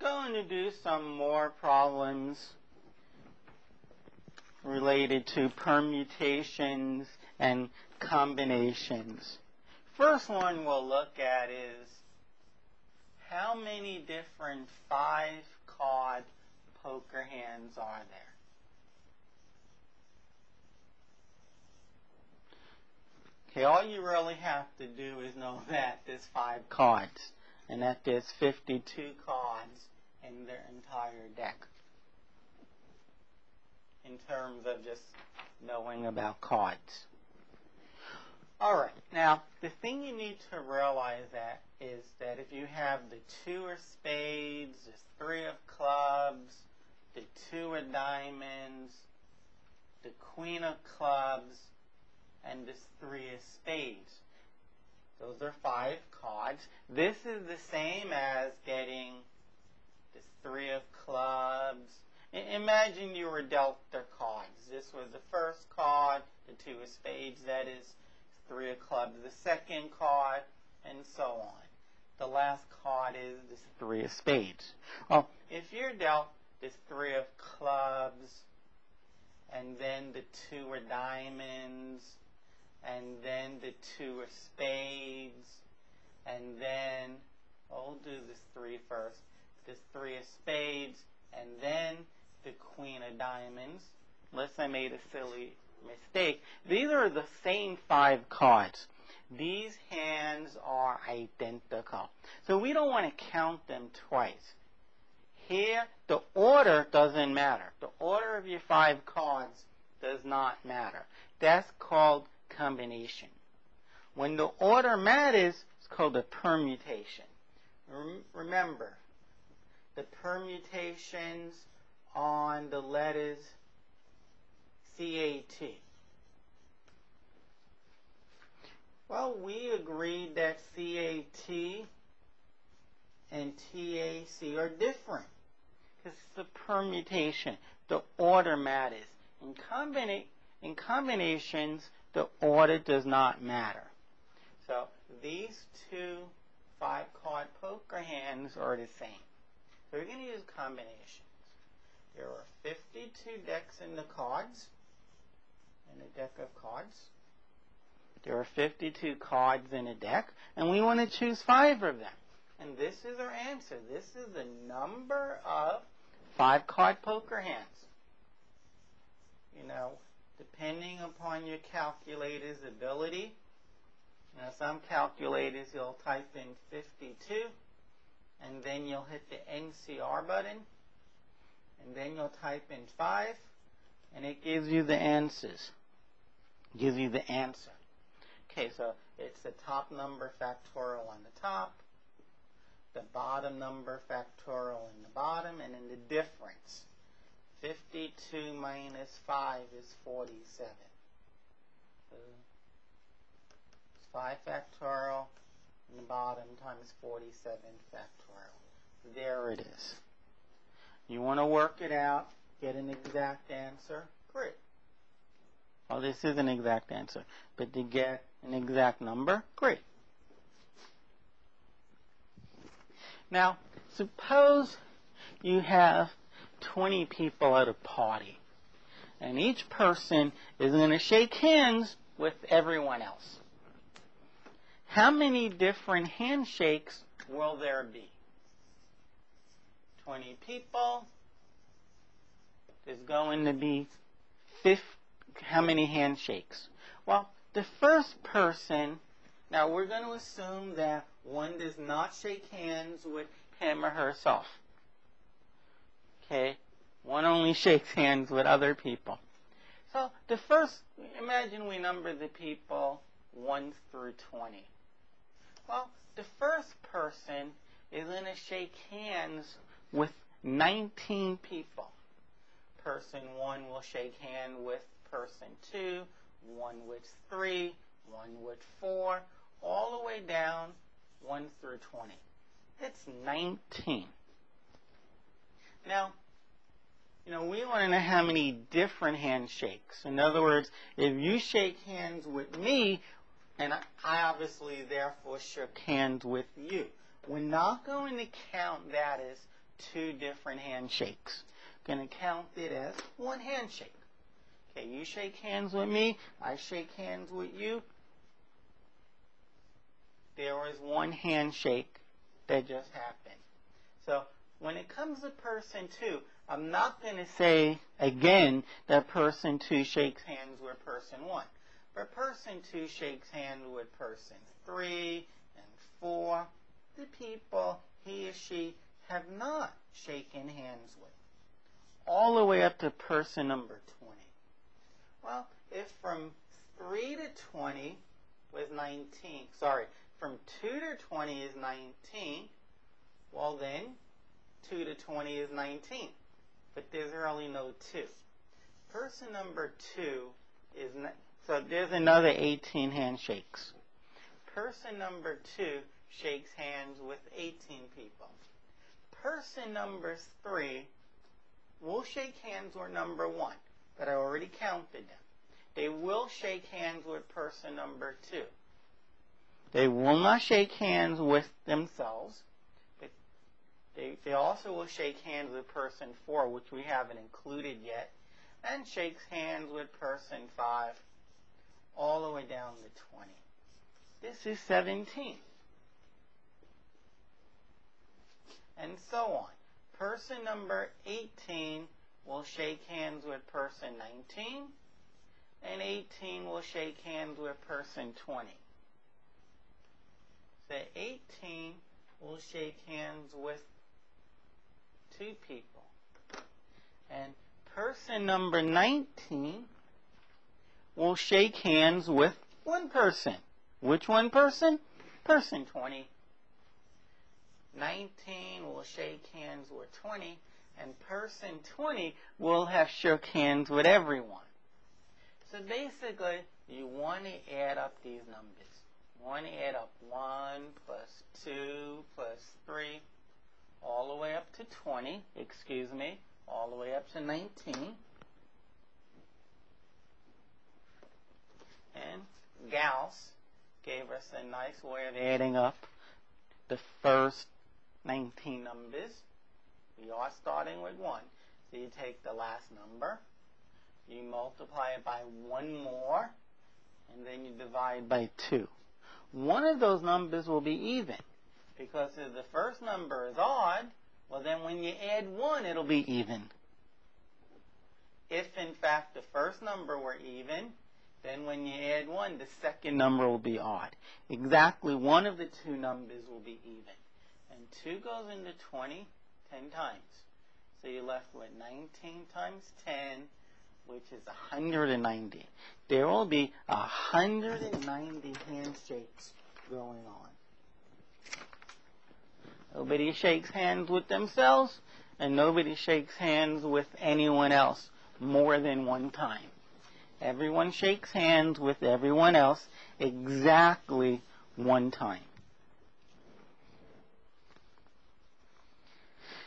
going to do some more problems related to permutations and combinations. First one we'll look at is how many different five card poker hands are there? Okay, all you really have to do is know that there's five cards and that there's 52 cards in their entire deck in terms of just knowing about cards. All right, now the thing you need to realize that is that if you have the two of spades, the three of clubs, the two of diamonds, the queen of clubs, and the three of spades. Those are five cards. This is the same as getting the three of clubs. I imagine you were dealt the cards. This was the first card, the two of spades, that is three of clubs, the second card, and so on. The last card is this three of spades. Well, if you're dealt this three of clubs, and then the two of diamonds, and then the two of spades, and then, we'll do this three first, this three of spades, and then the queen of diamonds, unless I made a silly mistake. These are the same five cards. These hands are identical. So we don't want to count them twice. Here, the order doesn't matter. The order of your five cards does not matter. That's called combination. When the order matters, it's called a permutation. Remember, the permutations on the letters CAT. Well, we agreed that CAT and TAC are different because it's the permutation. The order matters. In, combina in combinations, the order does not matter. So these two five-card poker hands are the same. So we're going to use combinations. There are 52 decks in the cards, in a deck of cards. There are 52 cards in a deck, and we want to choose five of them. And this is our answer. This is the number of five-card poker hands. You know, depending upon your calculator's ability. Now, some calculators, you'll type in 52, and then you'll hit the NCR button, and then you'll type in 5, and it gives you the answers. gives you the answer. Okay, so it's the top number factorial on the top, the bottom number factorial in the bottom, and then the difference. 52 minus 5 is 47. So it's 5 factorial in the bottom times 47 factorial. There it is. You want to work it out, get an exact answer, great. Well, this is an exact answer, but to get an exact number, great. Now, suppose you have 20 people at a party. And each person is going to shake hands with everyone else. How many different handshakes will there be? 20 people. There's going to be 50, how many handshakes? Well, the first person, now we're going to assume that one does not shake hands with him or herself. Okay? One only shakes hands with other people. So the first, imagine we number the people 1 through 20. Well, the first person is going to shake hands with 19 people. Person 1 will shake hand with person 2, 1 with 3, 1 with 4, all the way down 1 through 20. It's 19. Now, you know, we want to know how many different handshakes. In other words, if you shake hands with me, and I obviously therefore shook hands with you, we're not going to count that as two different handshakes. We're going to count it as one handshake. Okay, you shake hands with me, I shake hands with you. There was one handshake that just happened. So when it comes to person two, I'm not going to say again that person two shakes hands with person one. But person two shakes hands with person three and four, the people he or she have not shaken hands with. All the way up to person number 20. Well, if from 3 to 20 was 19, sorry, from 2 to 20 is 19, well then 2 to 20 is 19. But there's really no 2. Person number 2 is, so there's another 18 handshakes. Person number 2 shakes hands with 18 people. Person number 3 will shake hands with number 1, but I already counted them. They will shake hands with person number 2. They will not shake hands with themselves. They, they also will shake hands with person 4, which we haven't included yet, and shakes hands with person 5 all the way down to 20. This is 17. And so on. Person number 18 will shake hands with person 19, and 18 will shake hands with person 20 that 18 will shake hands with two people. And person number 19 will shake hands with one person. Which one person? Person 20. 19 will shake hands with 20, and person 20 will have shook hands with everyone. So basically, you want to add up these numbers. 1 add up 1 plus 2 plus 3 all the way up to 20, excuse me, all the way up to 19. And Gauss gave us a nice way of adding up the first 19 numbers. We are starting with 1. So you take the last number, you multiply it by one more, and then you divide by 2 one of those numbers will be even. Because if the first number is odd, well then when you add 1, it'll be even. If in fact the first number were even, then when you add 1, the second number will be odd. Exactly one of the two numbers will be even. And 2 goes into 20 10 times. So you're left with 19 times 10, which is 190. There will be 190 handshakes going on. Nobody shakes hands with themselves, and nobody shakes hands with anyone else more than one time. Everyone shakes hands with everyone else exactly one time.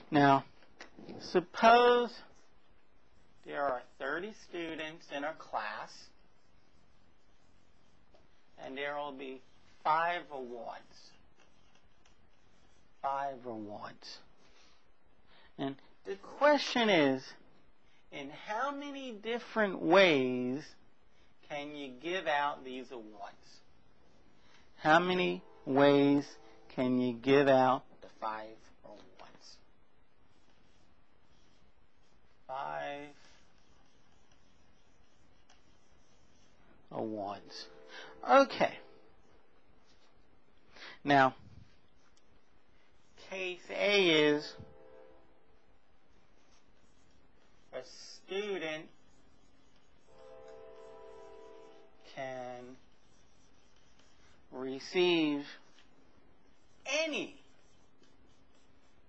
Now, suppose there are 30 students in a class, and there will be five awards. Five awards. And the question is, in how many different ways can you give out these awards? How many ways can you give out the five awards? Five awards. Okay. Now, case A is a student can receive any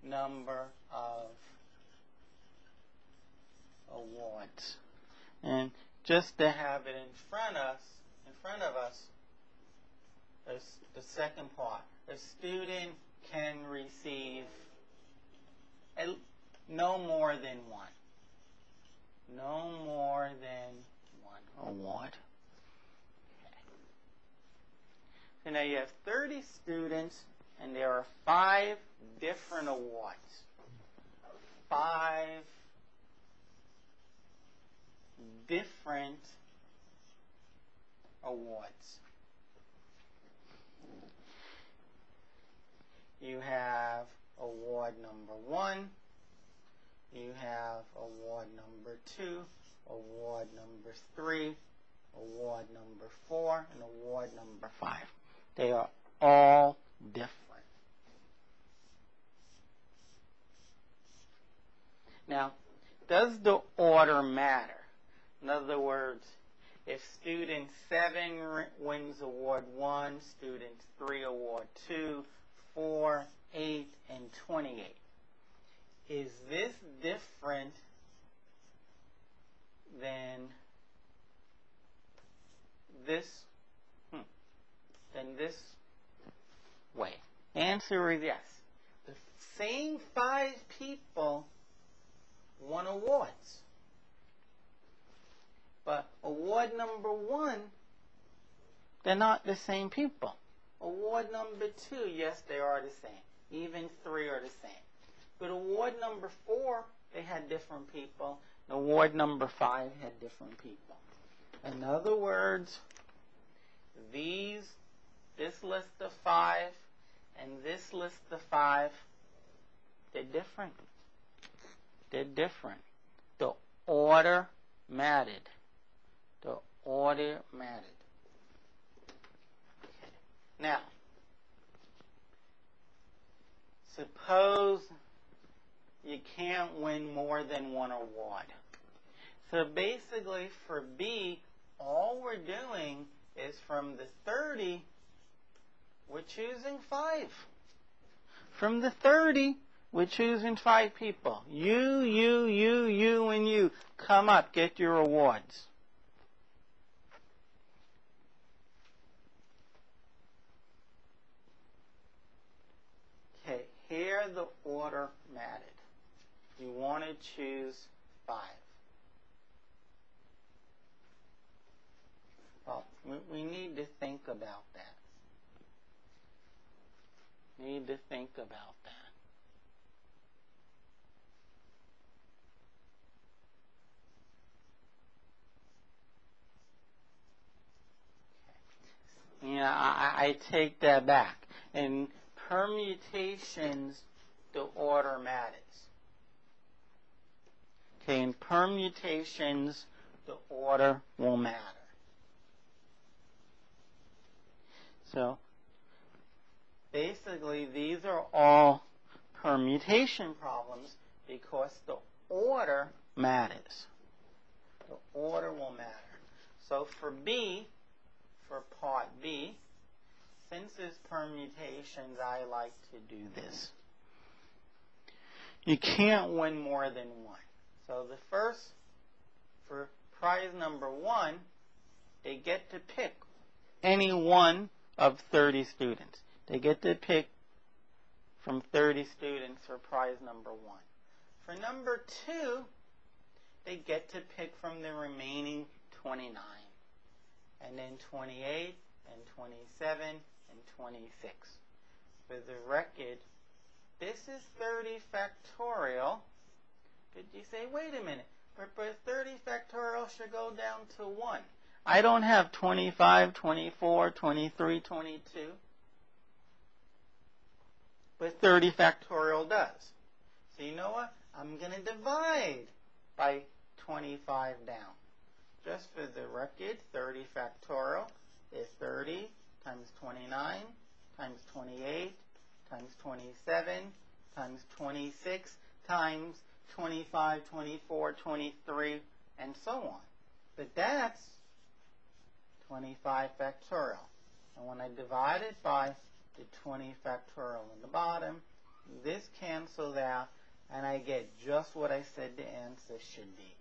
number of awards. And just to have it in front of us, in front of us, is the second part. A student can receive no more than one. No more than one award. Okay. So now you have 30 students, and there are five different awards. five different awards. You have award number one, you have award number two, award number three, award number four, and award number five. They are all different. Now, does the order matter? In other words, if student 7 wins award 1, student 3 award 2, 4, 8, and 28, is this different than this hmm, than this way? Answer is yes. The same five people won awards. But award number one, they're not the same people. Award number two, yes, they are the same. Even three are the same. But award number four, they had different people. award number five had different people. In other words, these, this list of five and this list of five, they're different. They're different. The order mattered. The order mattered. Now, suppose you can't win more than one award. So basically for B, all we're doing is from the 30, we're choosing 5. From the 30, we're choosing five people. You, you, you, you, and you. Come up, get your awards. Okay, here the order mattered. You want to choose five. Well, we, need to think about that. Need to think about that. Yeah, I, I take that back. In permutations, the order matters. Okay, in permutations, the order will matter. So, basically, these are all permutation problems because the order matters. The order will matter. So for B, for part B. It's permutations, I like to do this. You can't win more than one. So the first, for prize number one, they get to pick any one of 30 students. They get to pick from 30 students for prize number one. For number two, they get to pick from the remaining 29 and then 28 and 27 and 26. For the record, this is 30 factorial. Could you say, wait a minute, but, but 30 factorial should go down to 1. I don't have 25, 24, 23, 22. But 30 factorial does. So you know what? I'm going to divide by 25 down. Just for the record, 30 factorial is 30 times 29 times 28 times 27 times 26 times 25, 24, 23, and so on. But that's 25 factorial. And when I divide it by the 20 factorial in the bottom, this cancels out, and I get just what I said the answer should be.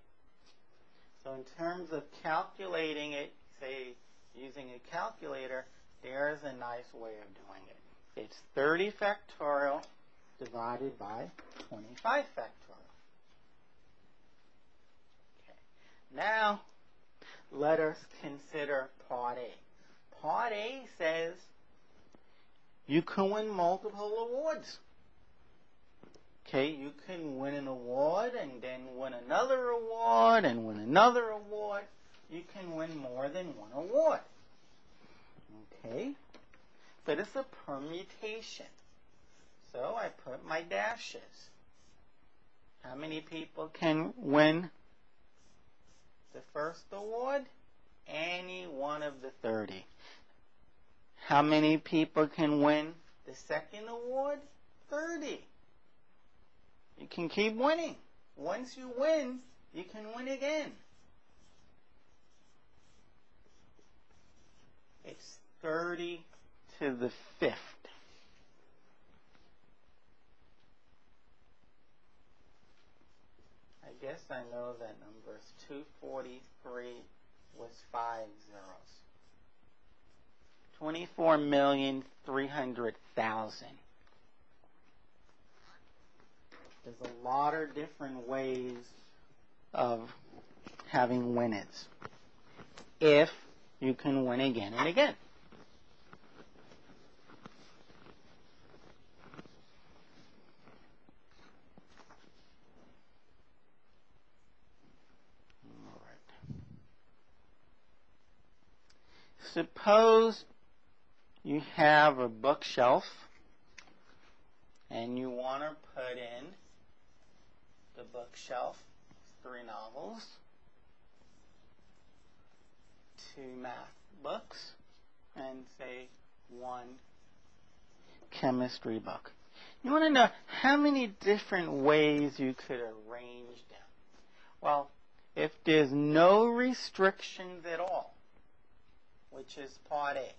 So in terms of calculating it, say using a calculator, there's a nice way of doing it. It's 30 factorial divided by 25 factorial. Okay. Now, let us consider part A. Part A says you can win multiple awards. Okay, you can win an award and then win another award and win another award. You can win more than one award. Okay, but it's a permutation. So I put my dashes. How many people can win the first award? Any one of the 30. How many people can win the second award? 30. You can keep winning. Once you win, you can win again. It's 30 to the fifth. I guess I know that number 243 was five zeros. 24,300,000. There's a lot of different ways of having winners. If you can win again and again. All right. Suppose you have a bookshelf and you want to put in the bookshelf three novels, two math books, and say one chemistry book. You want to know how many different ways you could arrange them. Well, if there's no restrictions at all, which is part A,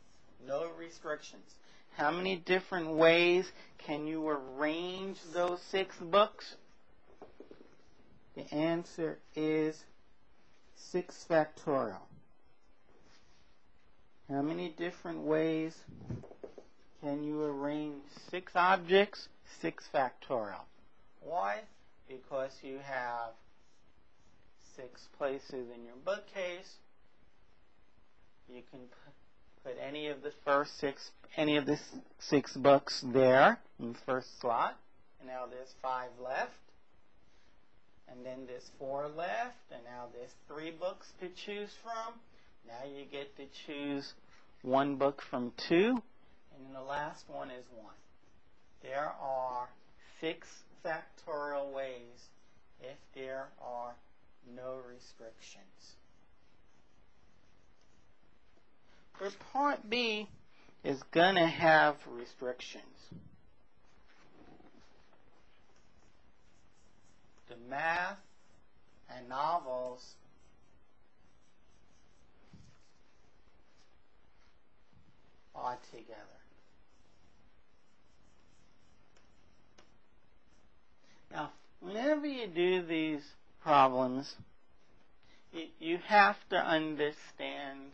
no restrictions, how many different ways can you arrange those six books? The answer is 6 factorial. How many different ways can you arrange six objects? 6 factorial. Why? Because you have six places in your bookcase. You can put any of the first six, any of the six books there in the first slot. And now there's five left. And then there's four left. And now there's three books to choose from. Now you get to choose one book from two. And then the last one is one. There are six factorial ways if there are no restrictions. But part B is going to have restrictions. The math and novels are together. Now, whenever you do these problems, you, you have to understand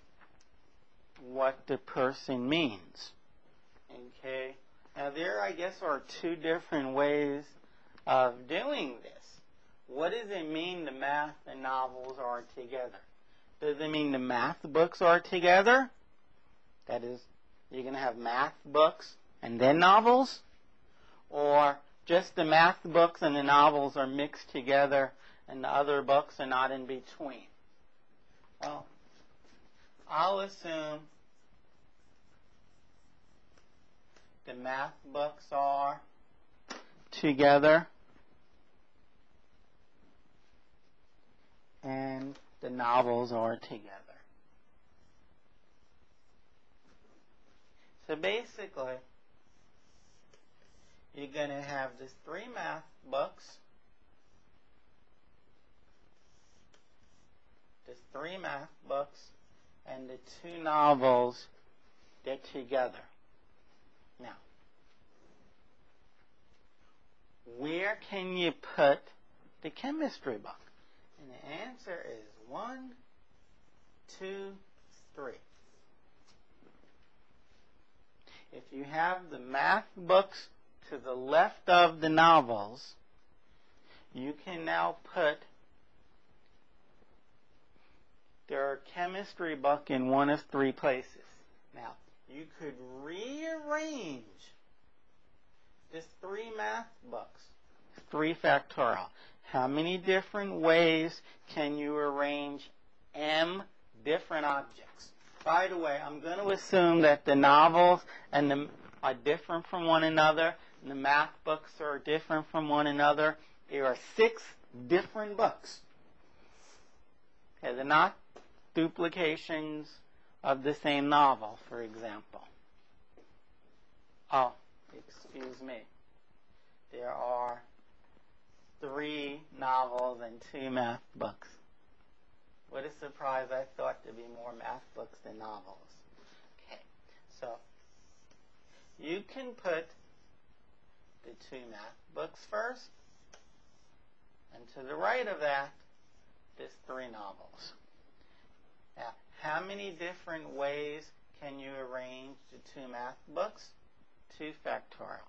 what the person means. Okay? Now, there, I guess, are two different ways of doing this. What does it mean the math and novels are together? Does it mean the math books are together? That is, you're going to have math books and then novels? Or just the math books and the novels are mixed together and the other books are not in between? Well, I'll assume the math books are together and the novels are together. So basically, you're going to have these three math books, the three math books, and the two novels, they're together. Now, where can you put the chemistry book? And the answer is one, two, three. If you have the math books to the left of the novels, you can now put their chemistry book in one of three places. Now, you could rearrange these three math books 3 factorial. How many different ways can you arrange m different objects? By the way, I'm going to assume that the novels and the, are different from one another, and the math books are different from one another. There are six different books. Okay, they're not duplications of the same novel, for example. Oh, excuse me. There are three novels and two math books. What a surprise. I thought there'd be more math books than novels. Okay, so you can put the two math books first, and to the right of that, there's three novels. Now, how many different ways can you arrange the two math books? 2 factorial.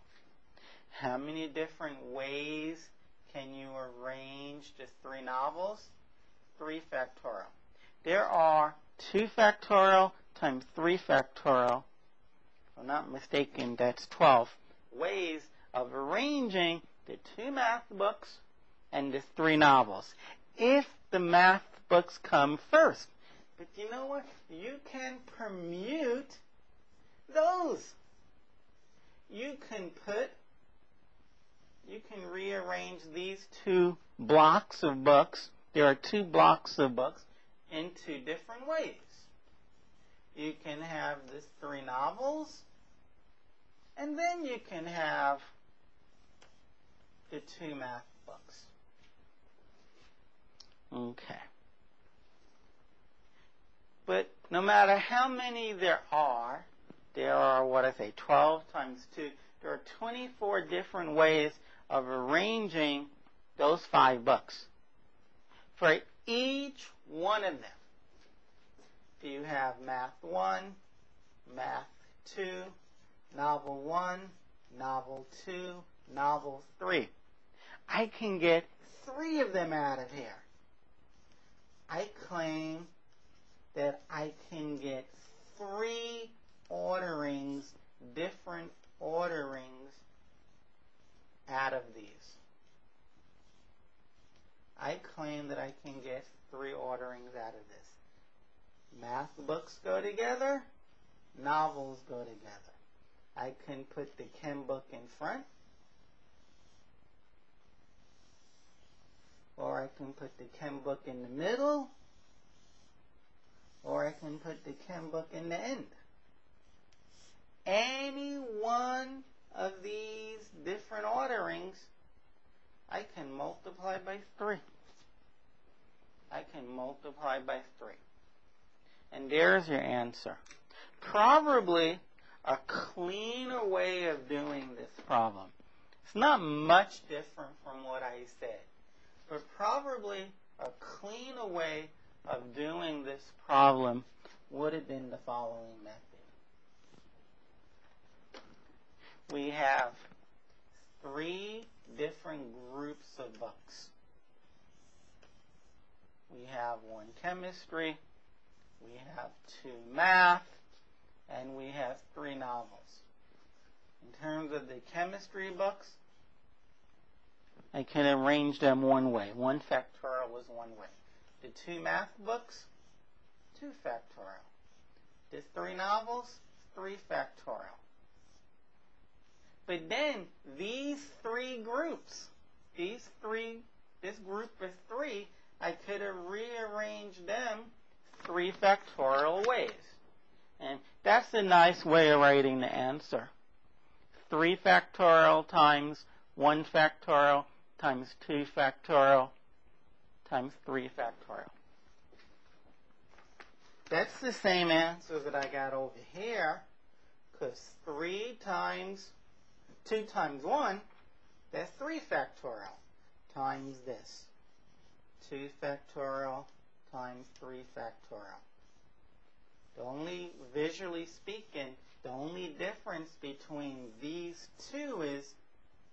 How many different ways can you arrange the three novels? 3 factorial. There are 2 factorial times 3 factorial. If I'm not mistaken, that's 12 ways of arranging the two math books and the three novels. If the math books come first. But you know what? You can permute those. You can put, you can rearrange these two blocks of books. There are two blocks of books in two different ways. You can have this three novels, and then you can have the two math books. Okay. But no matter how many there are, there are, what I say, 12 times 2, there are 24 different ways of arranging those five books. For each one of them, you have Math 1, Math 2, Novel 1, Novel 2, Novel 3. I can get three of them out of here. I claim that I can get three orderings, different orderings out of these. I claim that I can get three orderings out of this. Math books go together, novels go together. I can put the chem book in front, or I can put the chem book in the middle, or I can put the chem book in the end. Any one of these different orderings, I can multiply by 3. I can multiply by 3. And there's your answer. Probably a cleaner way of doing this problem. It's not much different from what I said, but probably a cleaner way of doing this problem would have been the following method. We have three different groups of books. We have one chemistry, we have two math, and we have three novels. In terms of the chemistry books, I can arrange them one way. One factorial is one way. The two math books, two factorial. The three novels, three factorial. But then these three groups, these three, this group of three, I could have rearranged them three factorial ways. And that's a nice way of writing the answer. 3 factorial times 1 factorial times 2 factorial times 3 factorial. That's the same answer that I got over here, because 3 times 2 times 1, that's 3 factorial, times this. 2 factorial times 3 factorial. The only, visually speaking, the only difference between these two is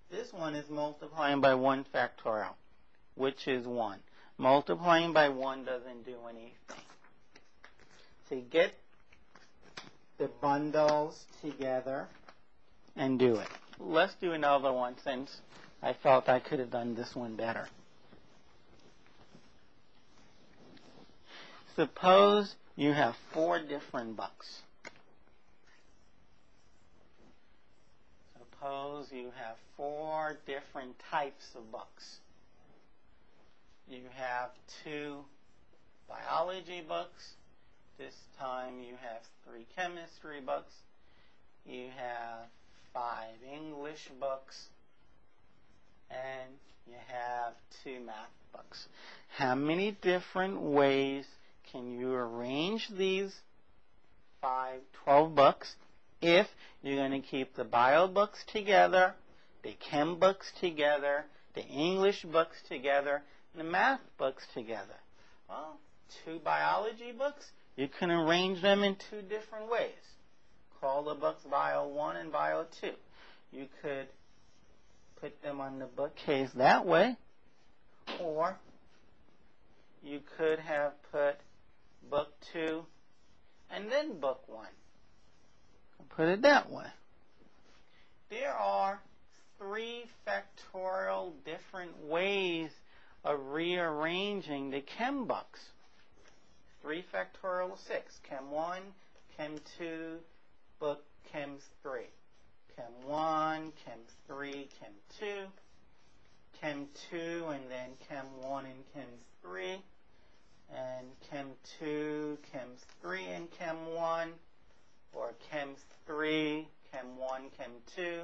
this one is multiplying by 1 factorial, which is 1. Multiplying by 1 doesn't do anything. To get the bundles together and do it. Let's do another one since I felt I could have done this one better. Suppose you have four different books. Suppose you have four different types of books. You have two biology books. This time you have three chemistry books. You have five English books. And you have two math books. How many different ways can you arrange these five, 12 books if you're going to keep the bio books together, the chem books together, the English books together, the math books together? Well, two biology books, you can arrange them in two different ways. Call the books Bio 1 and Bio 2. You could put them on the bookcase that way, or you could have put book 2 and then book 1. Put it that way. There are three factorial different ways of rearranging the chem books. 3 factorial 6. Chem 1, Chem 2, book Chems 3. Chem 1, Chem 3, Chem 2, Chem 2, and then Chem 1 and Chem 3, and Chem 2, Chems 3, and Chem 1, or Chems 3, Chem 1, Chem 2,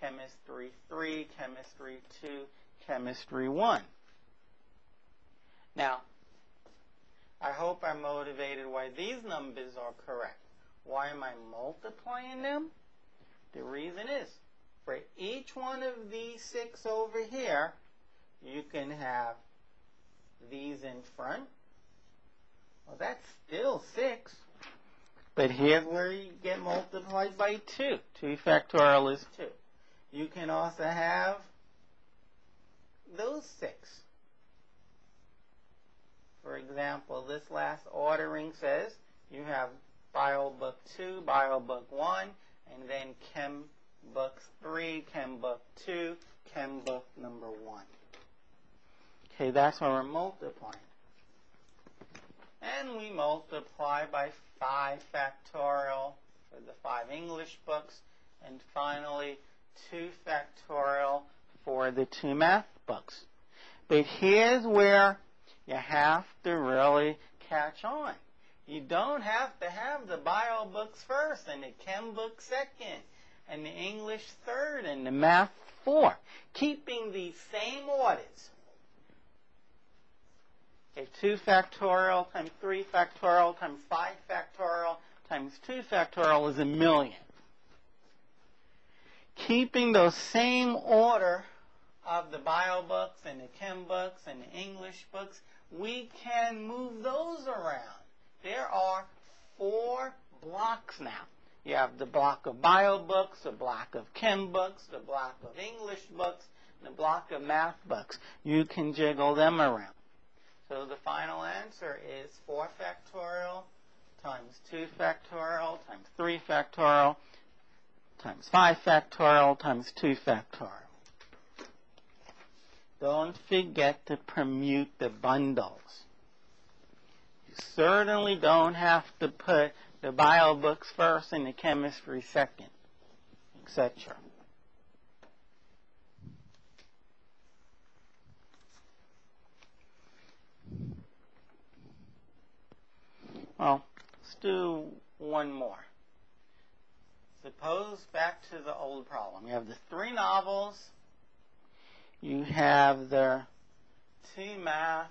Chemistry 3, Chemistry 2, Chemistry 1. Now, I hope I'm motivated why these numbers are correct. Why am I multiplying them? The reason is, for each one of these six over here, you can have these in front. Well, that's still six. But here's where you get multiplied by 2. 2 factorial is 2. You can also have those six. For example, this last ordering says you have Bio Book 2, Bio Book 1, and then Chem Book 3, Chem Book 2, Chem Book number 1. Okay, that's what we're multiplying. And we multiply by 5 factorial for the 5 English books, and finally 2 factorial for the 2 math books. But here's where you have to really catch on. You don't have to have the bio books first and the chem book second and the English third and the math fourth. Keeping the same orders. Okay, 2 factorial times 3 factorial times 5 factorial times 2 factorial is a million. Keeping those same order of the bio books and the chem books and the English books we can move those around. There are four blocks now. You have the block of bio books, the block of chem books, the block of English books, and the block of math books. You can jiggle them around. So the final answer is 4 factorial times 2 factorial times 3 factorial times 5 factorial times 2 factorial. Don't forget to permute the bundles. You certainly don't have to put the bio books first and the chemistry second, etc. Well, let's do one more. Suppose back to the old problem. You have the three novels you have the two math,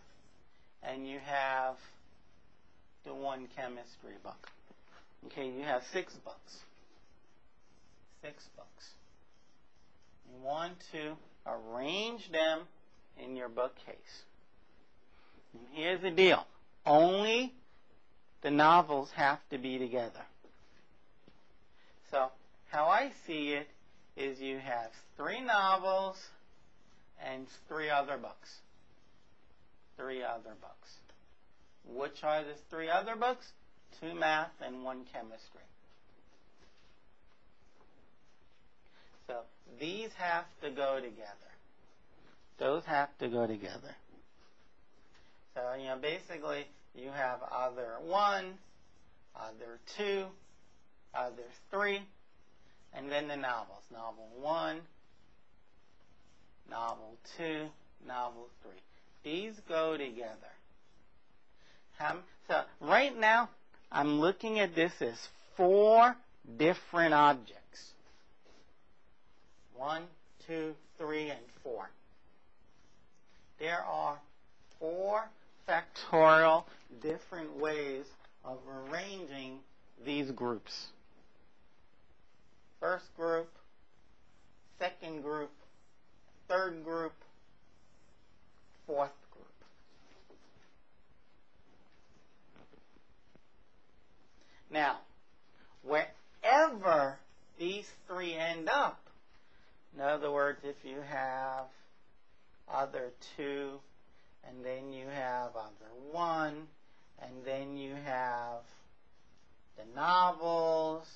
and you have the one chemistry book. Okay, you have six books. Six books. You want to arrange them in your bookcase. And here's the deal. Only the novels have to be together. So, how I see it is you have three novels and three other books. Three other books. Which are the three other books? Two math and one chemistry. So these have to go together. those have to go together. So, you know, basically you have other 1, other 2, other 3, and then the novels. Novel 1, novel 2, novel 3. These go together. Um, so right now, I'm looking at this as four different objects. One, two, three, and four. There are four factorial different ways of arranging these groups. First group, second group, third group, fourth group. Now, wherever these three end up, in other words, if you have other two, and then you have other one, and then you have the novels,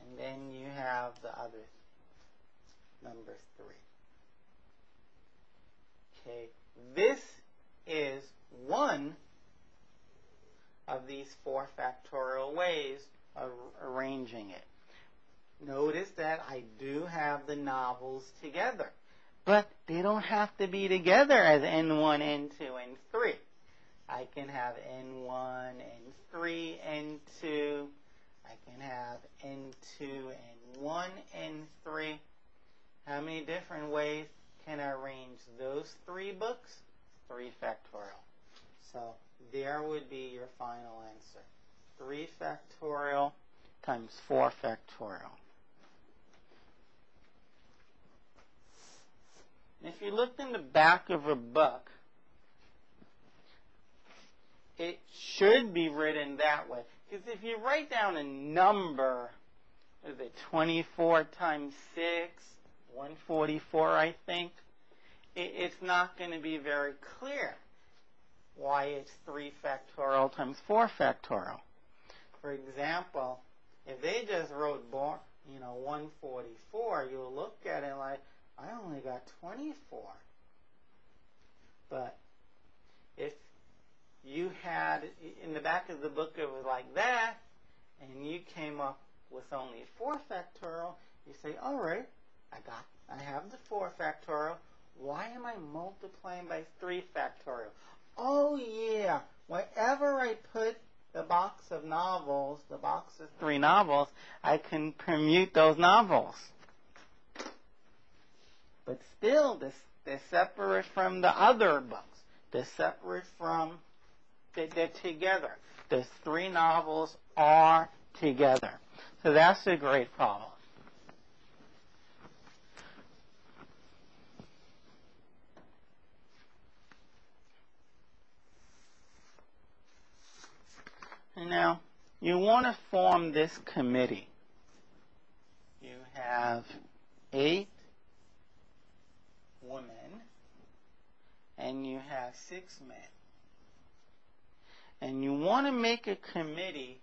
and then you have the other number three. Okay, this is one of these four factorial ways of arranging it. Notice that I do have the novels together. But they don't have to be together as N1, N2, N3. I can have N1, N3, N2. I can have N2, N1, N3. How many different ways can I arrange those three books? 3 factorial. So there would be your final answer. 3 factorial times 4 factorial. If you looked in the back of a book, it should be written that way. Because if you write down a number, is it 24 times 6, 144, I think, it's not going to be very clear why it's 3 factorial times 4 factorial. For example, if they just wrote, you know, 144, you'll look at it like, I only got 24. But if you had, in the back of the book it was like that, and you came up with only 4 factorial, you say, all right, I got, I have the 4 factorial. Why am I multiplying by 3 factorial? Oh yeah, wherever I put the box of novels, the box of three novels, I can permute those novels. But still, this, they're separate from the other books. They're separate from, they, they're together. The three novels are together. So that's a great problem. And now, you want to form this committee. You have eight women and you have six men. And you want to make a committee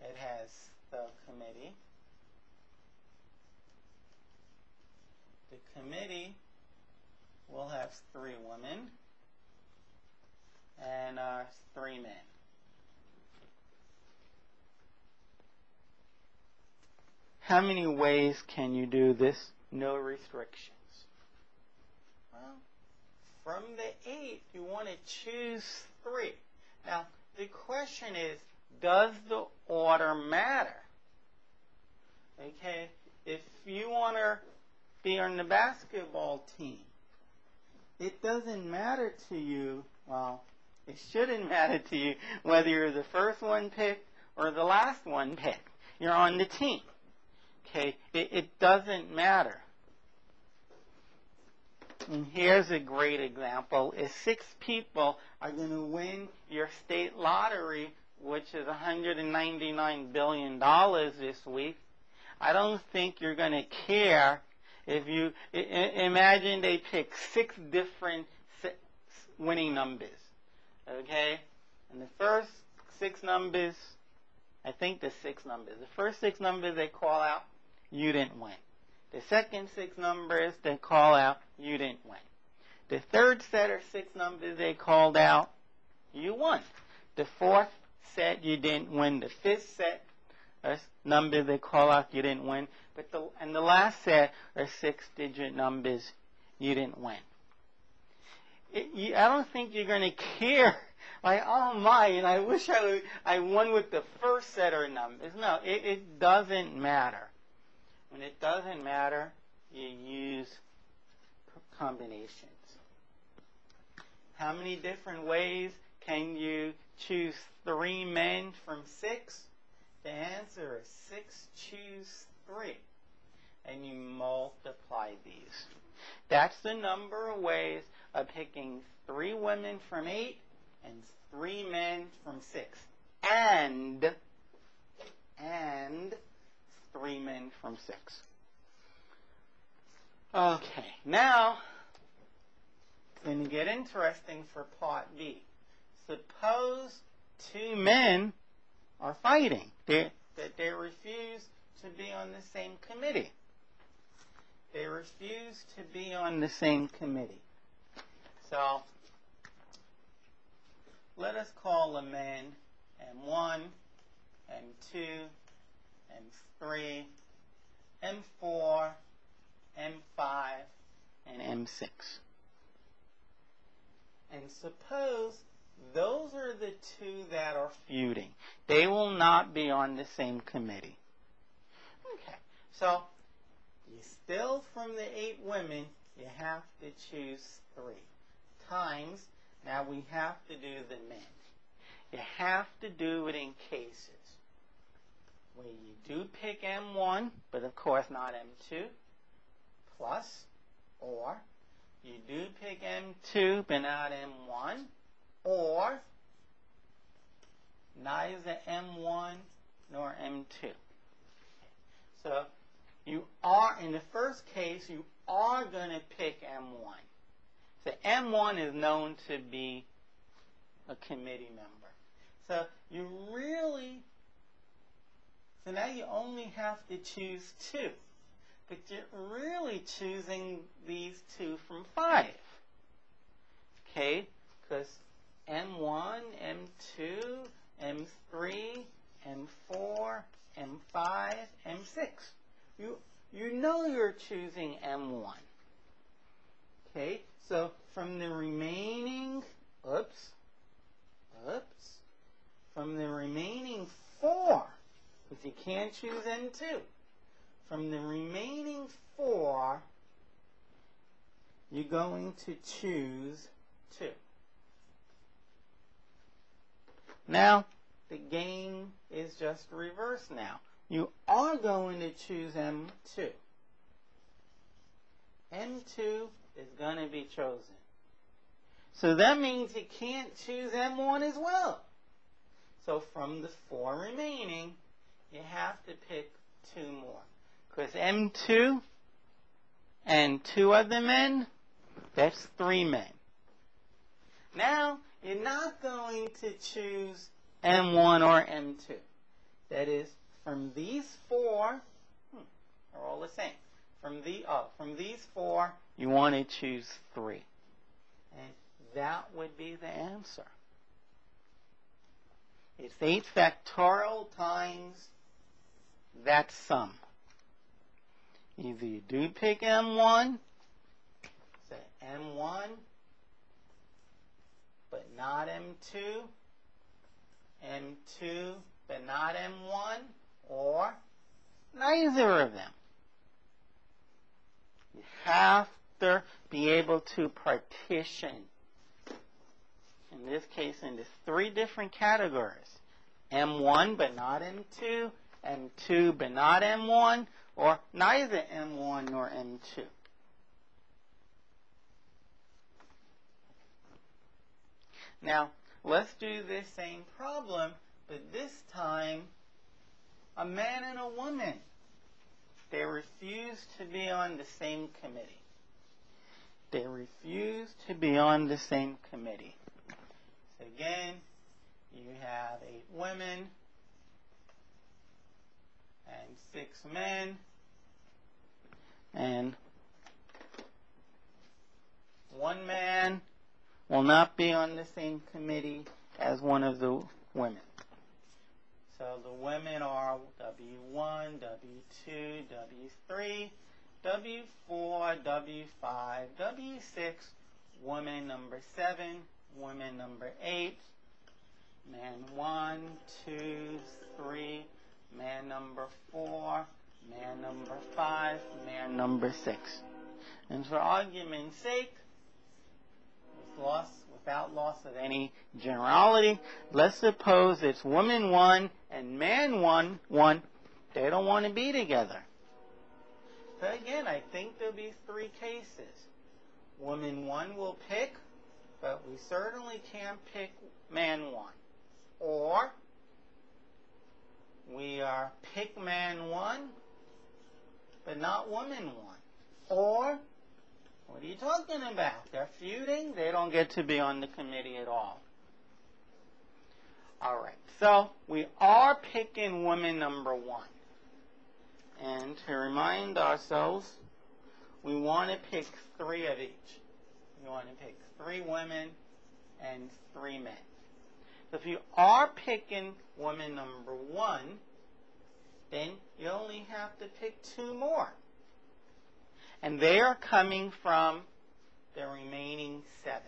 that has the committee. The committee will have three women and uh, three men. How many ways can you do this? No restrictions. Well, from the eight, you want to choose three. Now, the question is, does the order matter? Okay, if you want to be on the basketball team, it doesn't matter to you, well, it shouldn't matter to you whether you're the first one picked or the last one picked. You're on the team. Okay, it, it doesn't matter. And here's a great example. If six people are going to win your state lottery, which is $199 billion this week, I don't think you're going to care if you imagine they pick six different winning numbers. Okay? And the first six numbers, I think the six numbers, the first six numbers they call out, you didn't win. The second six numbers they call out, you didn't win. The third set of six numbers they called out, you won. The fourth set, you didn't win. The fifth set, a numbers they call out, you didn't win. But the, and the last set are six-digit numbers, you didn't win. It, you, I don't think you're going to care. Like, oh my, and I wish I would, I won with the first set of numbers. No, it, it doesn't matter. When it doesn't matter, you use combinations. How many different ways can you choose three men from six? The answer is six choose three. And you multiply these. That's the number of ways of picking three women from eight and three men from six. And, and three men from six. Okay, now it's going to get interesting for part B. Suppose two men are fighting, they, that they refuse to be on the same committee. They refuse to be on the same committee. So, let us call the men M1, M2, M3, M4, M5, and M6. And suppose those are the two that are feuding. They will not be on the same committee. Okay, so you still from the eight women, you have to choose three times. Now we have to do the men. You have to do it in cases where you do pick M1, but of course not M2, plus, or you do pick M2, but not M1, or neither M1 nor M2. So you are, in the first case, you are going to pick M1. So M1 is known to be a committee member. So you really, so now you only have to choose two. But you're really choosing these two from five. Okay? Because M1, M2, M3, M4, M5, M6. You, you know you're choosing M1. Okay? So from the remaining, oops, oops, from the remaining four, because you can't choose N2, from the remaining four, you're going to choose 2. Now, the game is just reversed now. You are going to choose M2. M2 is going to be chosen. So that means you can't choose M1 as well. So from the four remaining, you have to pick two more. Because M2 and two other men, that's three men. Now, you're not going to choose M1 or M2. That is, from these four, hmm, they're all the same. From the uh, from these four, you want to choose three. And that would be the answer. It's 8 factorial times that sum. Either you do pick M1, say M1, but not M2, M2, but not M1, or neither of them. You have to be able to partition, in this case, into three different categories. M1 but not M2, M2 but not M1, or neither M1 nor M2. Now, let's do this same problem, but this time a man and a woman. They refuse to be on the same committee. They refuse to be on the same committee. So again, you have eight women and six men. And one man will not be on the same committee as one of the women. So the women are W1, W2, W3, W4, W5, W6, woman number 7, woman number 8, man 1, 2, 3, man number 4, man number 5, man number 6. And for argument's sake, with loss, without loss of any generality, let's suppose it's woman 1 and man 1, 1, they don't want to be together. So again, I think there'll be three cases. Woman 1 will pick, but we certainly can't pick man 1. Or we are pick man 1, but not woman 1. Or what are you talking about? They're feuding. They don't get to be on the committee at all. All right. So we are picking woman number one. And to remind ourselves, we want to pick three of each. We want to pick three women and three men. So if you are picking woman number one, then you only have to pick two more. And they are coming from the remaining seven.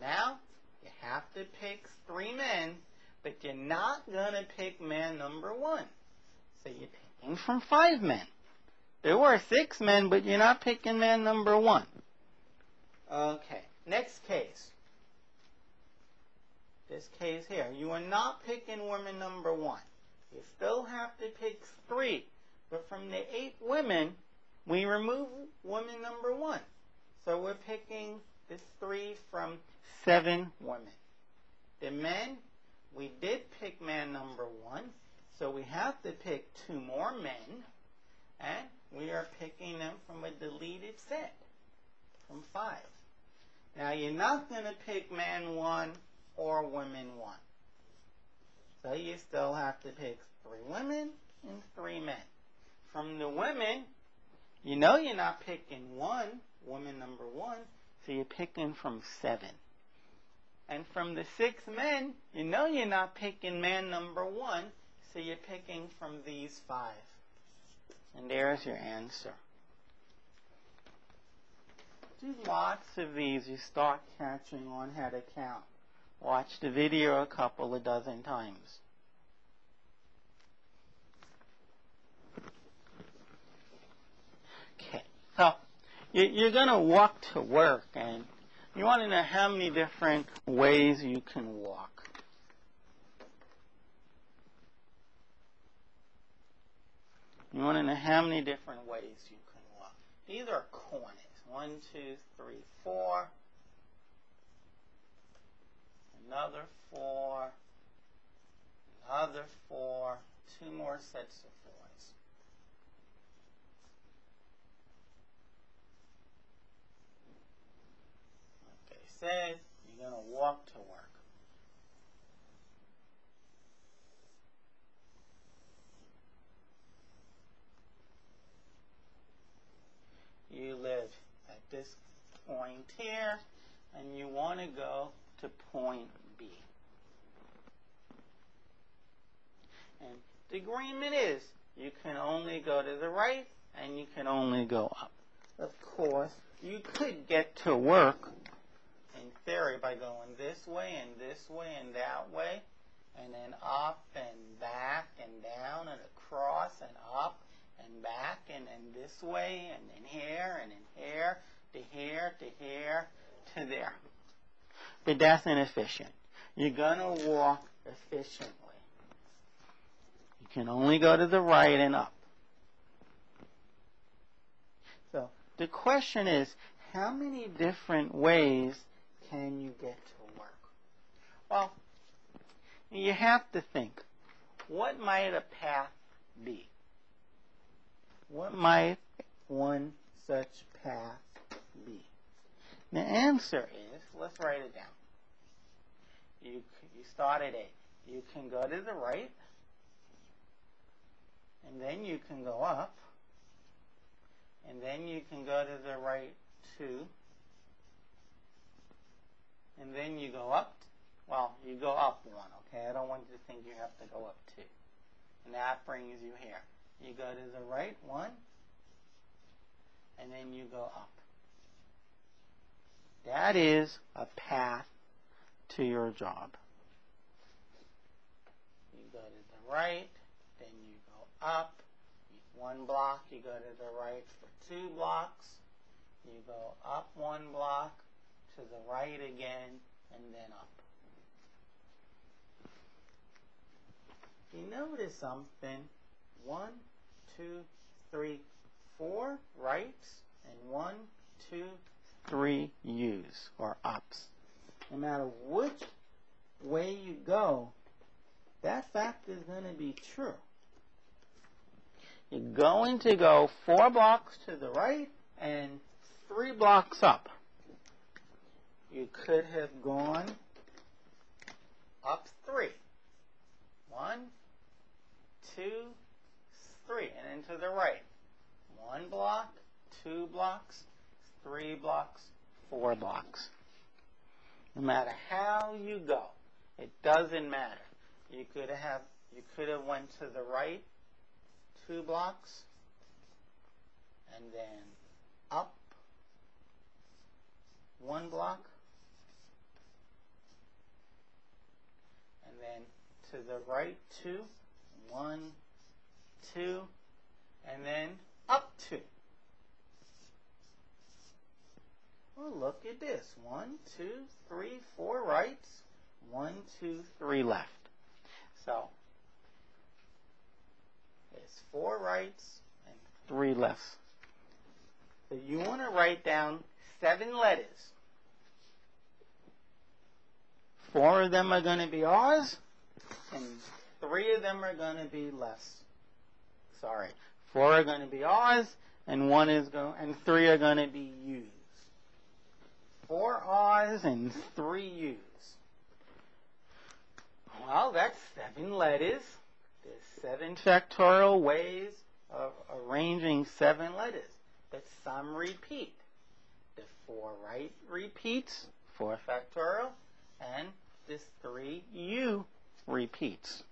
Now, you have to pick three men, but you're not going to pick man number one. So you're picking from five men. There were six men, but you're not picking man number one. Okay, next case. This case here. You are not picking woman number one. You still have to pick three. But from the eight women, we remove woman number one. So we're picking the three from seven women. The men, we did pick man number one. So we have to pick two more men. And we are picking them from a deleted set from five. Now you're not going to pick man one or women one. So you still have to pick three women and three men. From the women, you know you're not picking one, woman number one, so you're picking from seven. And from the six men, you know you're not picking man number one, so you're picking from these five. And there's your answer. Do lots of these, you start catching on how to count. Watch the video a couple of dozen times. Okay, so you're going to walk to work, and you want to know how many different ways you can walk. You want to know how many different ways you can walk. These are corners. One, two, three, four. Another four. Another four. Two more sets of fours. Like I said, you're going to walk to work. you live this point here, and you want to go to point B. And the agreement is you can only go to the right and you can only go up. Of course, you could get to work in theory by going this way and this way and that way, and then up and back and down and across and up and back and, and this way and then here and then here to here to here to there. But that's inefficient. You're going to walk efficiently. You can only go to the right and up. So the question is, how many different ways can you get to work? Well, you have to think, what might a path be? What might one such path The answer is, let's write it down. You, you start at A. You can go to the right, and then you can go up, and then you can go to the right two, and then you go up, well, you go up one, okay? I don't want you to think you have to go up two. And that brings you here. You go to the right one, and then you go up. That is a path to your job. You go to the right, then you go up. One block, you go to the right for two blocks. You go up one block, to the right again, and then up. You notice something. One, two, three, four rights, and one, two, three U's or ups. No matter which way you go, that fact is going to be true. You're going to go four blocks to the right and three blocks up. You could have gone up three. One, two, three, and into the right. One block, two blocks, three blocks, four blocks. No matter how you go, it doesn't matter. You could have you could have went to the right two blocks and then up one block and then to the right two one two and then up two well look at this one two three four rights one two three left so it's four rights and three lefts. So you want to write down seven letters. Four of them are going to be R's, and three of them are going to be less. Sorry, four are going to be R's, and one is going, and three are going to be U's. Four R's and three U's. Well, that's seven letters. There's seven factorial ways of arranging seven letters. But some repeat. The four right repeats, four factorial, and this three U repeats.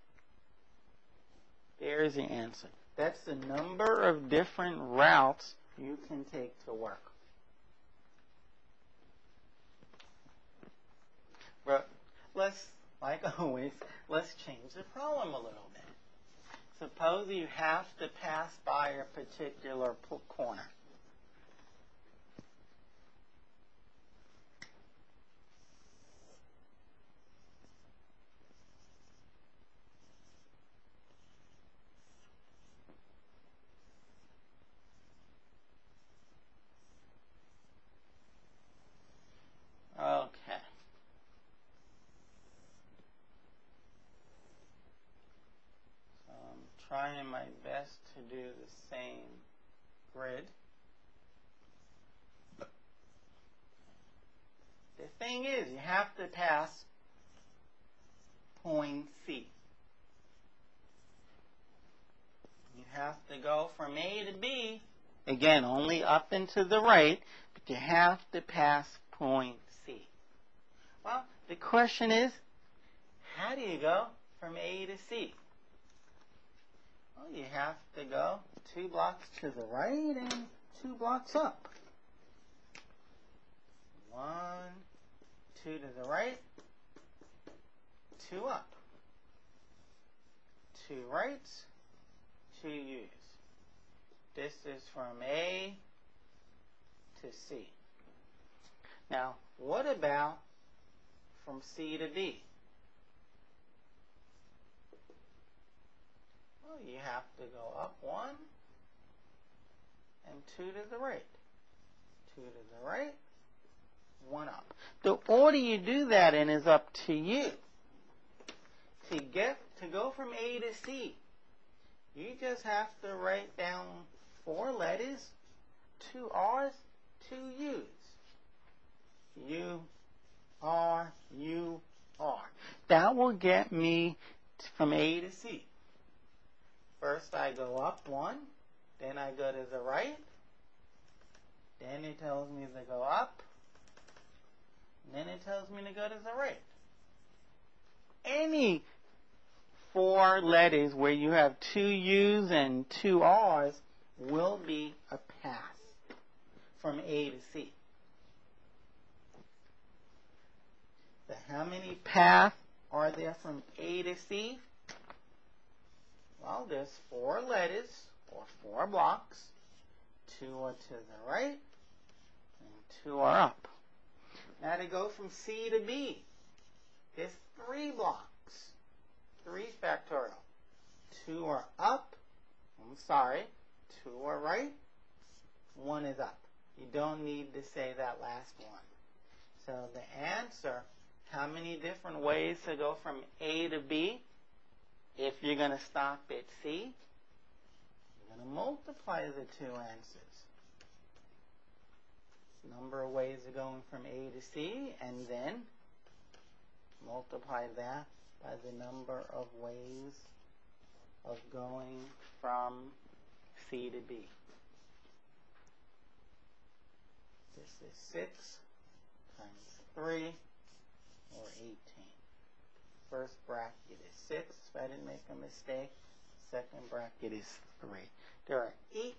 There's the answer. That's the number of different routes you can take to work. But let's like always, let's change the problem a little bit. Suppose you have to pass by a particular corner. My best to do the same grid. The thing is, you have to pass point C. You have to go from A to B, again, only up and to the right, but you have to pass point C. Well, the question is, how do you go from A to C? Well, you have to go two blocks to the right and two blocks up. One, two to the right, two up. Two rights, two U's. This is from A to C. Now, what about from C to D? Well, you have to go up one and two to the right. Two to the right, one up. The order you do that in is up to you. To get to go from A to C, you just have to write down four letters, two R's, two U's. U, R, U, R. That will get me from A to C. First I go up one, then I go to the right, then it tells me to go up, then it tells me to go to the right. Any four letters where you have two U's and two R's will be a path from A to C. So how many paths are there from A to C? Well, there's four letters or four blocks. Two are to the right and two are up. Now to go from C to B, there's three blocks. Three factorial. Two are up. I'm sorry. Two are right. One is up. You don't need to say that last one. So the answer, how many different ways to go from A to B? If you're going to stop at C, you're going to multiply the two answers. Number of ways of going from A to C, and then multiply that by the number of ways of going from C to B. This is 6 times 3, or 18. First bracket is 6, if I didn't make a mistake. Second bracket is 3. There are 18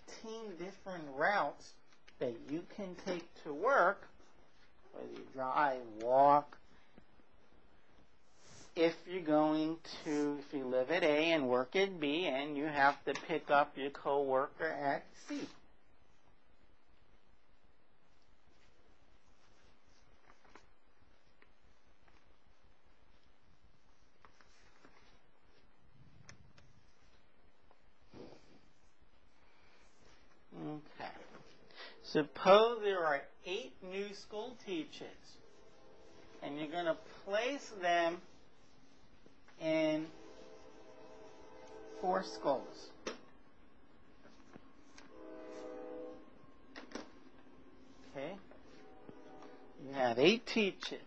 different routes that you can take to work, whether you drive, walk, if you're going to, if you live at A and work at B, and you have to pick up your coworker at C. Okay. Suppose there are eight new school teachers, and you're going to place them in four schools. Okay? You have eight teachers.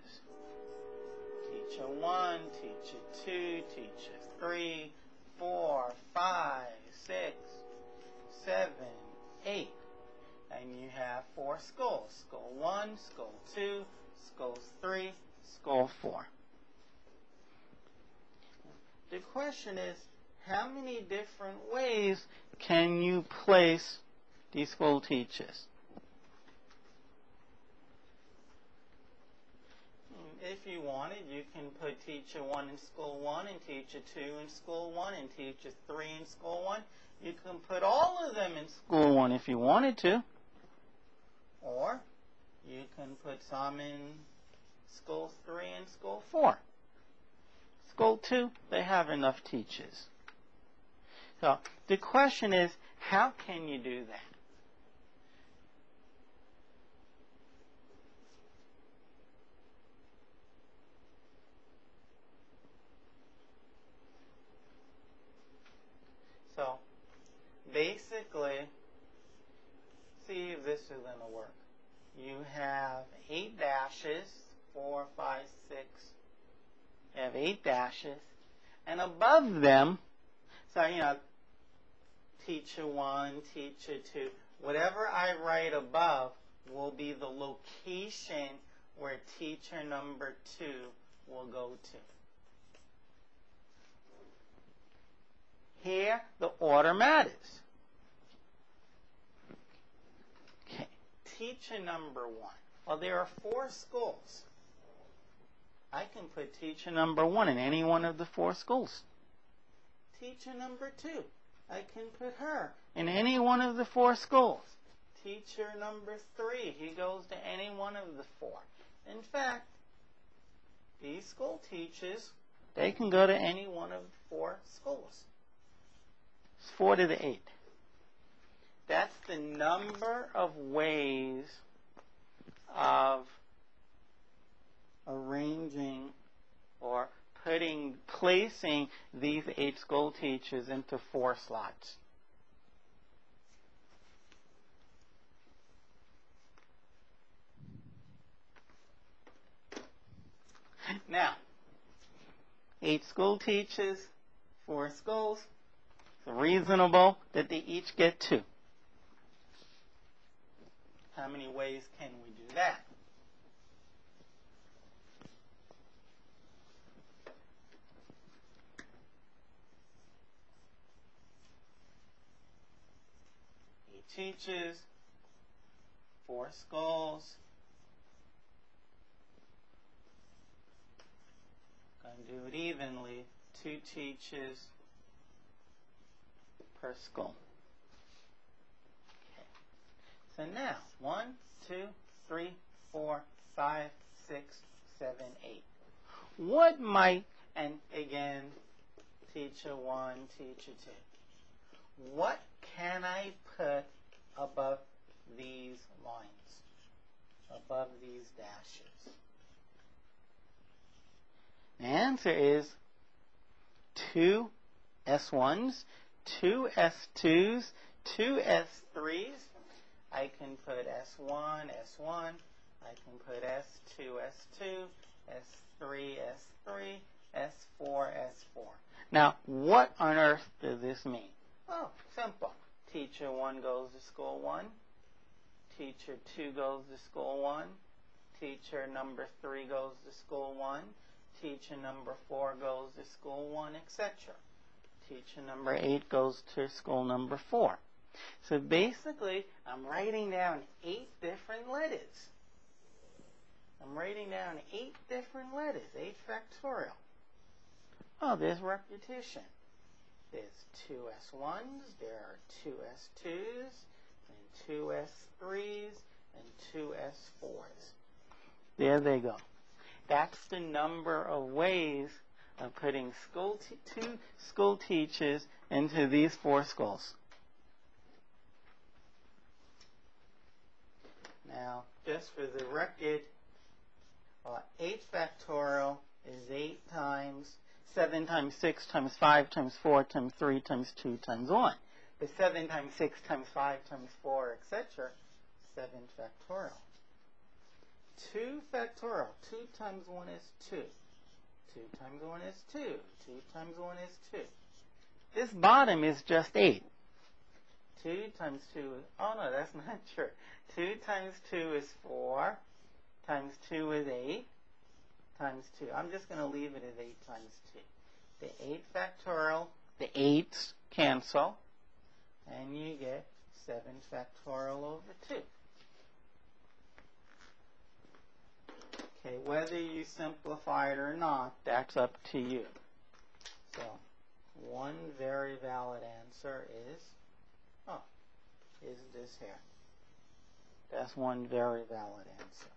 Teacher one, teacher two, teacher three, four, five, six, seven, eight. And you have four schools. School one, school two, school three, school four. The question is, how many different ways can you place these school teachers? If you wanted, you can put teacher one in school one and teacher two in school one and teacher three in school one. You can put all of them in school one if you wanted to. Or you can put some in school three and school four. School two, they have enough teachers. So the question is, how can you do that? So basically, see if this is going to work. You have eight dashes, four, five, six, you have eight dashes, and above them, so you know, teacher one, teacher two, whatever I write above will be the location where teacher number two will go to. Here, the order matters. Okay, teacher number one. Well, there are four schools. I can put teacher number one in any one of the four schools. Teacher number two, I can put her in any one of the four schools. Teacher number three, he goes to any one of the four. In fact, these school teachers, they can go to any one of the four schools. It's four to the eight. That's the number of ways of arranging or putting, placing these eight school teachers into four slots. Now, eight school teachers, four schools. It's reasonable that they each get two. How many ways can we do that? He teaches four skulls. Gonna do it evenly. Two teaches per skull. So now, one, two, three, four, five, six, seven, eight. What might, and again, teacher one, teacher two. What can I put above these lines, above these dashes? The answer is two S1s, two S2s, two S3s. I can put S1, S1. I can put S2, S2, S3, S3, S4, S4. Now, what on earth does this mean? Oh, simple. Teacher 1 goes to school 1. Teacher 2 goes to school 1. Teacher number 3 goes to school 1. Teacher number 4 goes to school 1, etc. Teacher number 8 goes to school number 4. So basically, I'm writing down eight different letters. I'm writing down eight different letters, eight factorial. Oh, there's repetition. There's two S1s, there are two S2s, and two S3s, and two S4s. There they go. That's the number of ways of putting school two school teachers into these four schools. Now, just for the record, uh, 8 factorial is 8 times 7 times 6 times 5 times 4 times 3 times 2 times 1. But 7 times 6 times 5 times 4, etc., 7 factorial. 2 factorial. 2 times 1 is 2. 2 times 1 is 2. 2 times 1 is 2. This bottom is just 8. 2 times 2 is, oh no, that's not true. 2 times 2 is 4. Times 2 is 8. Times 2. I'm just going to leave it as 8 times 2. The 8 factorial, the 8's cancel. And you get 7 factorial over 2. Okay, whether you simplify it or not, that's up to you. So, one very valid answer is, oh, isn't this here. That's one very valid answer.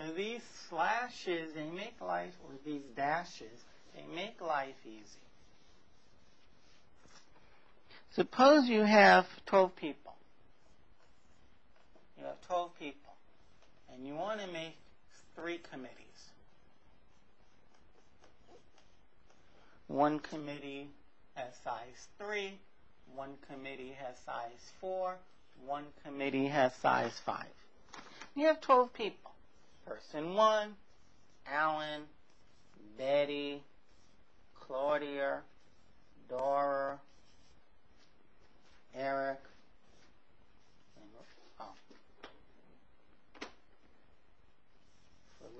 So these slashes, they make life, or these dashes, they make life easy. Suppose you have 12 people. You have 12 people, and you want to make three committees. One committee has size 3, one committee has size 4, one committee has size 5. You have 12 people. Person 1, Alan, Betty, Claudia, Dora, Eric, oh,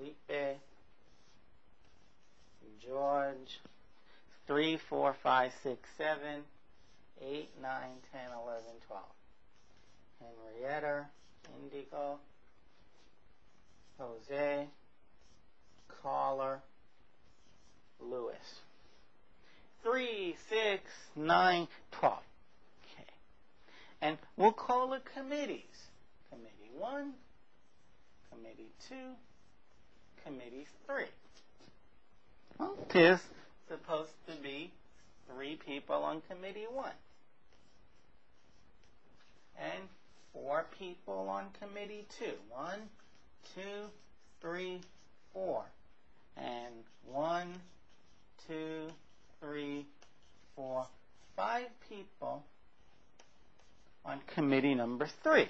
Felipe, George, 3, 4, 5, 6, 7, 8, 9, 10, 11, 12. Henrietta, Indigo, Jose, Caller, Lewis. 3, 6, 9, 12. Okay. And we'll call it committees. Committee 1, Committee 2, Committee 3. Well, there's supposed to be three people on Committee 1. And four people on Committee 2. One, two, three, four. And one, two, three, four, five people on committee number three.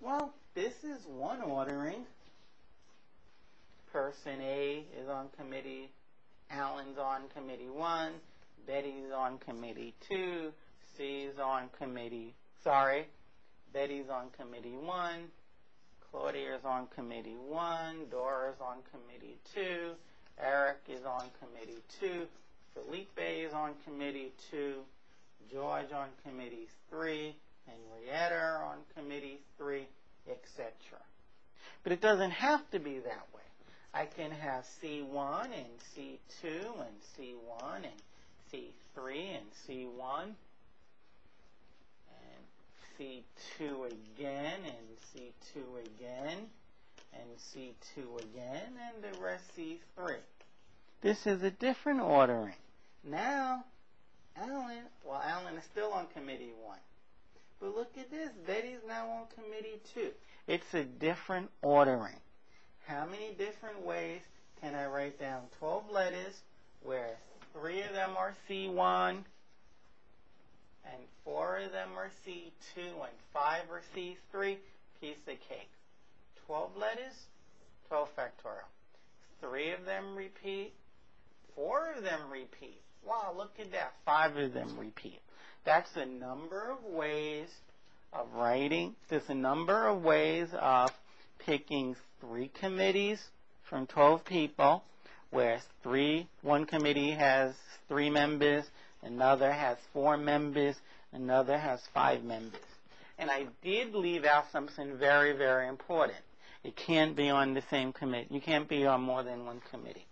Well, this is one ordering. Person A is on committee, Alan's on committee one, Betty's on committee two, C's on committee, sorry, Betty's on committee one, Claudia's on committee one, Dora's on committee two, Eric is on committee two, Felipe is on committee two, George on committee three, Henrietta on committee three, etc. But it doesn't have to be that. I can have C1 and C2 and C1 and C3 and C1 and C2 again and C2 again and C2 again and the rest C3. This is a different ordering. Now, Alan, well, Alan is still on committee one. But look at this. Betty's now on committee two. It's a different ordering. How many different ways can I write down 12 letters where three of them are C1 and four of them are C2 and five are C3? Piece of cake. 12 letters, 12 factorial. Three of them repeat, four of them repeat. Wow, look at that. Five of them repeat. That's the number of ways of writing. There's a number of ways of picking three committees from 12 people, where three, one committee has three members, another has four members, another has five members. And I did leave out something very, very important. It can't be on the same committee. You can't be on more than one committee.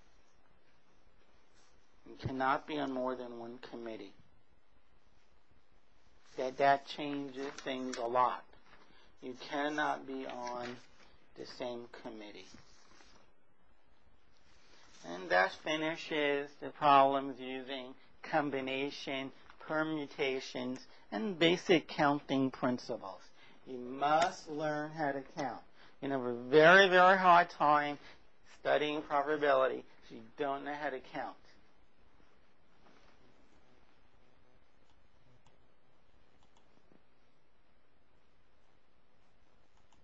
You cannot be on more than one committee. That that changes things a lot. You cannot be on the same committee. And that finishes the problems using combination, permutations, and basic counting principles. You must learn how to count. You have a very, very hard time studying probability if you don't know how to count.